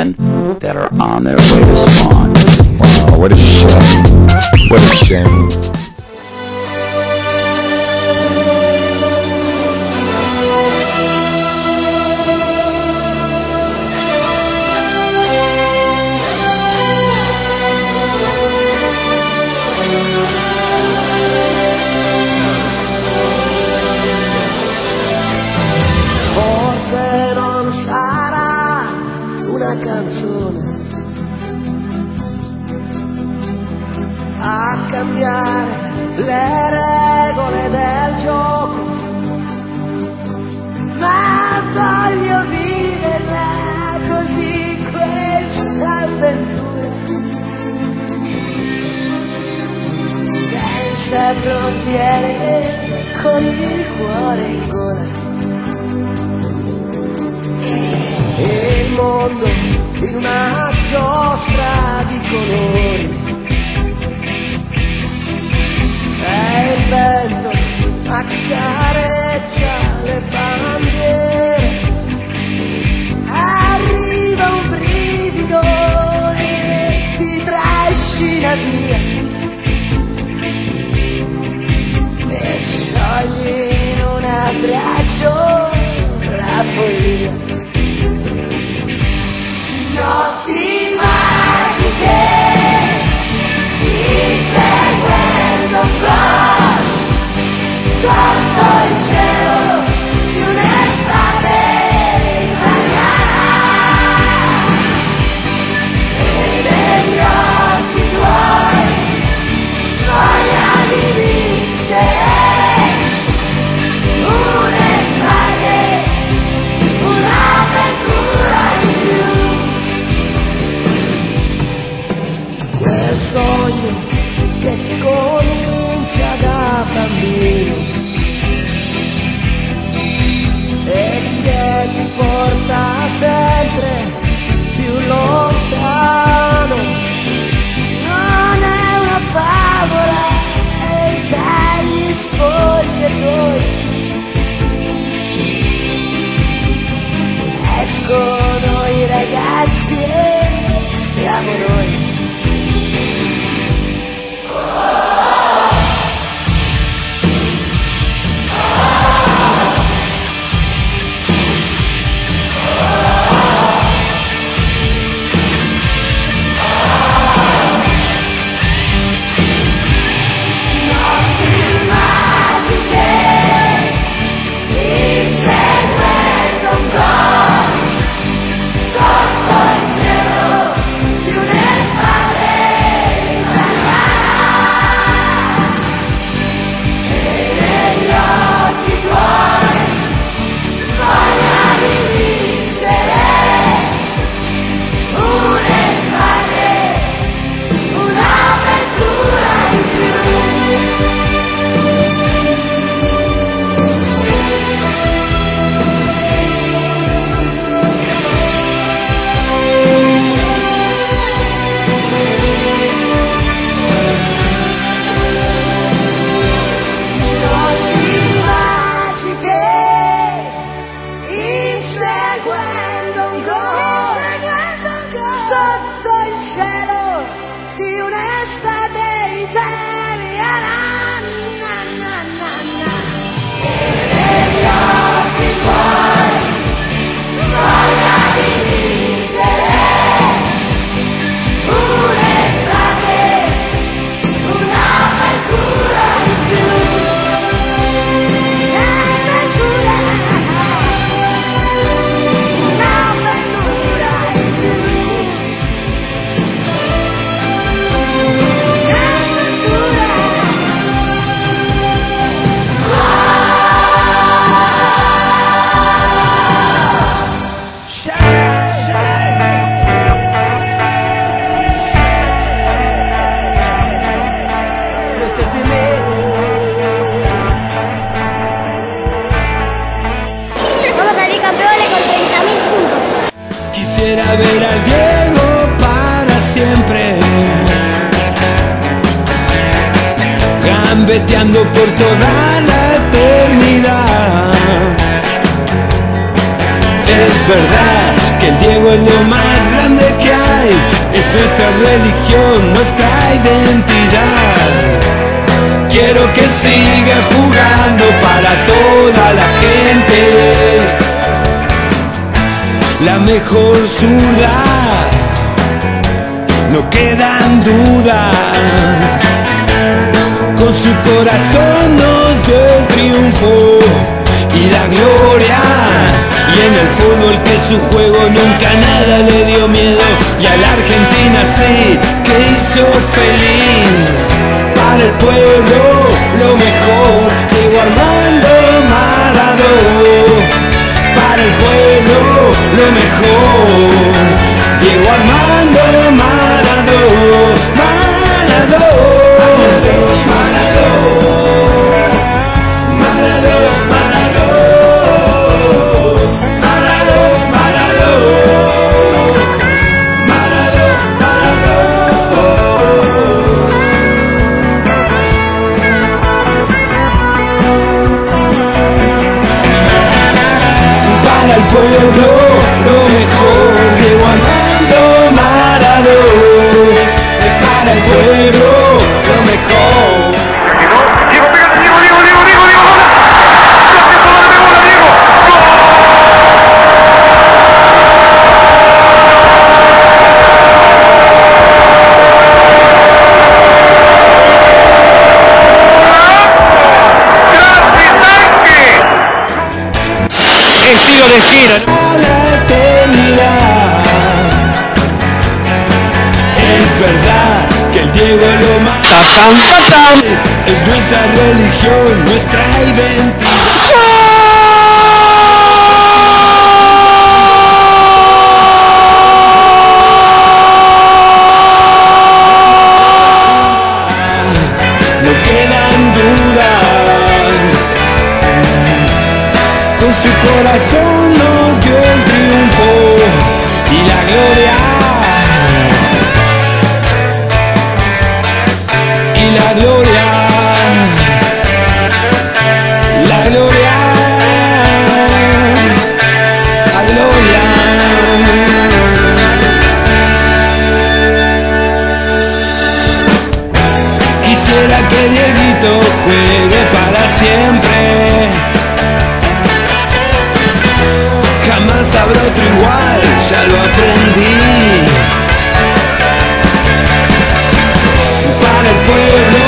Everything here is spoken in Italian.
salmon that are on their way to spawn. Wow, what a shame. What a shame. Cambiare le regole del gioco, ma voglio viverla così questa avventura, senza frontiere, con il cuore in gola. E il mondo in una giostra di colori. Il vento accarezza le sotto il cielo di un'estate italiana. E negli occhi tuoi, voglia di vincere. Un'estate, un'avventura in più. Quel sogno che comincia da bambino e che ti porta sempre più lontano. Non è una favola e dagli spogliatoi escono i ragazzi e stiamo noi. Di un'estate italiana. Quisiera ver al Diego para siempre. Gambeteando por toda la eternidad. Es verdad que el Diego es lo más grande que hay. Es nuestra religión, nuestra identidad. Quiero que siga jugando para toda la gente. La mejor zurda, no quedan dudas. Con su corazón nos dio el triunfo y la gloria. Y en el fútbol que su juego nunca nada le dio miedo. Y a la Argentina sí que hizo feliz. Para el pueblo lo mejor, Diego Armando mejor. Llego al mar. ¿No? a la eternidad es verdad que el Diego lo tatán. es nuestra religión nuestra identidad juegue para siempre. Jamás habrá otro igual, ya lo aprendí. Para el pueblo,